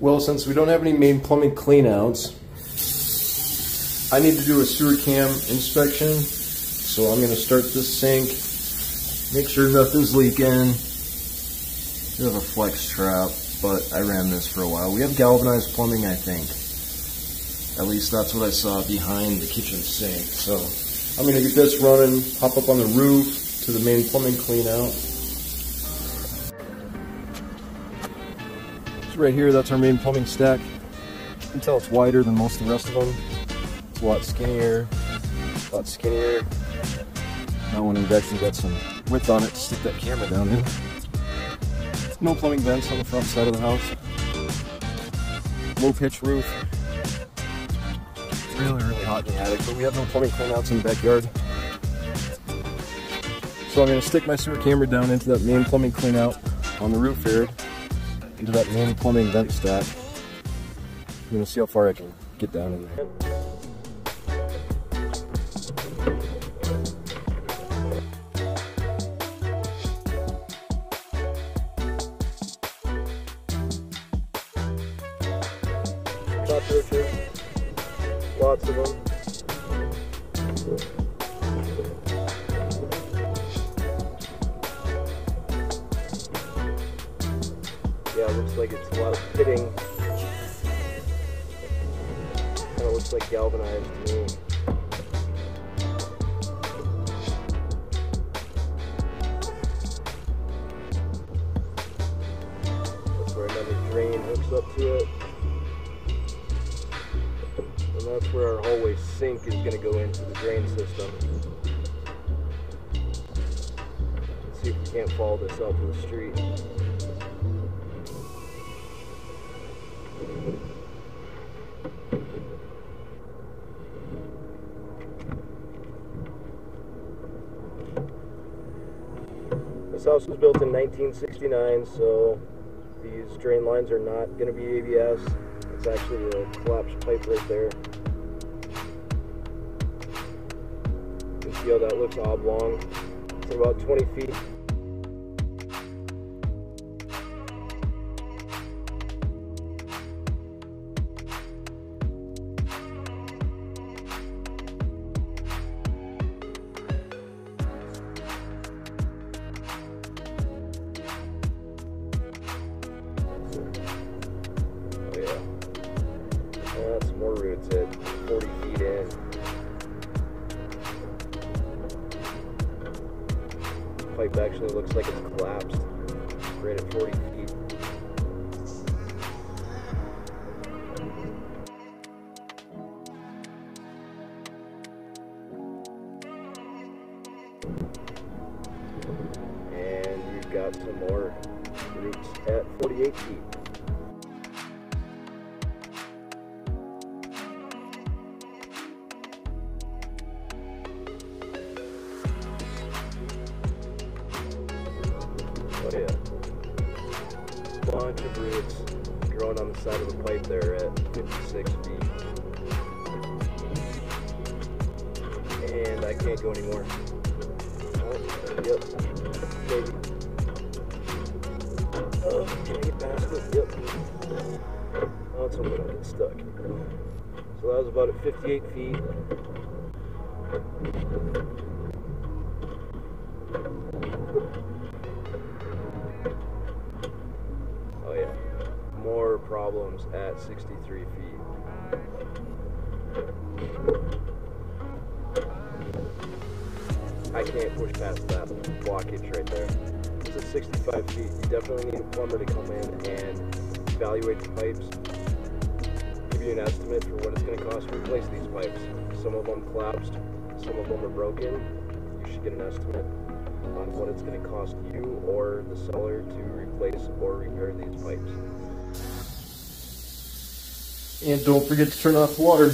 Well, since we don't have any main plumbing cleanouts, I need to do a sewer cam inspection. So I'm going to start this sink, make sure nothing's leaking. We have a flex trap, but I ran this for a while. We have galvanized plumbing, I think. At least that's what I saw behind the kitchen sink. So I'm going to get this running, hop up on the roof to the main plumbing clean right here, that's our main plumbing stack. You can tell it's wider than most of the rest of them. It's a lot skinnier, a lot skinnier. That one we've actually got some width on it to stick that camera down in. No plumbing vents on the front side of the house. Low pitch roof. It's really, really hot in the attic, but we have no plumbing cleanouts in the backyard. So I'm going to stick my sewer camera down into that main plumbing cleanout on the roof here, into that main plumbing vent stack. I'm to see how far I can get down in there. Lots of them. Yeah, looks like it's a lot of pitting. Kind of looks like galvanized to me. That's where another drain hooks up to it. And that's where our hallway sink is going to go into the drain system. Let's see if we can't follow this out to the street. This house was built in 1969, so these drain lines are not going to be ABS. It's actually a collapsed pipe right there. You can see how that looks oblong. It's about 20 feet. Roots at 40 feet in. Pipe actually looks like it's collapsed right at 40 feet. And you've got some more roots at 48 feet. Bunch of roots growing on the side of the pipe there at 56 feet. And I can't go anymore. Oh, yep. Maybe. Oh, can get past it? Yep. Oh, let's hope I get stuck. So that was about at 58 feet. Problems at 63 feet. I can't push past that blockage right there. It's at 65 feet. You definitely need a plumber to come in and evaluate the pipes, give you an estimate for what it's going to cost to replace these pipes. Some of them collapsed, some of them are broken. You should get an estimate on what it's going to cost you or the seller to replace or repair these pipes. And don't forget to turn off the water.